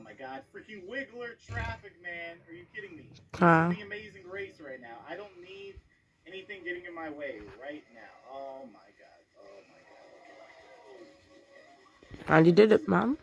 Oh my god, freaking Wiggler traffic, man. Are you kidding me? Huh? The amazing race right now. I don't need anything getting in my way right now. Oh my god. Oh my god. And you did it, mom.